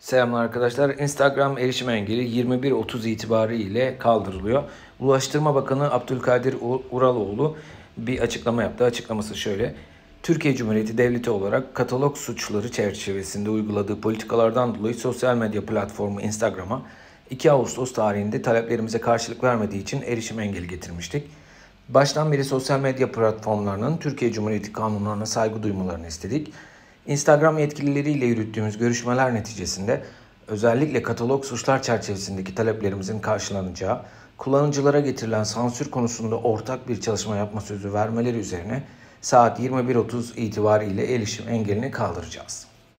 Selamlar arkadaşlar. Instagram erişim engeli 21.30 itibariyle kaldırılıyor. Ulaştırma Bakanı Abdülkadir Uraloğlu bir açıklama yaptı. Açıklaması şöyle. Türkiye Cumhuriyeti Devleti olarak katalog suçları çerçevesinde uyguladığı politikalardan dolayı sosyal medya platformu Instagram'a 2 Ağustos tarihinde taleplerimize karşılık vermediği için erişim engeli getirmiştik. Baştan beri sosyal medya platformlarının Türkiye Cumhuriyeti kanunlarına saygı duymalarını istedik. Instagram yetkilileriyle yürüttüğümüz görüşmeler neticesinde özellikle katalog suçlar çerçevesindeki taleplerimizin karşılanacağı, kullanıcılara getirilen sansür konusunda ortak bir çalışma yapma sözü vermeleri üzerine saat 21.30 itibariyle erişim engelini kaldıracağız.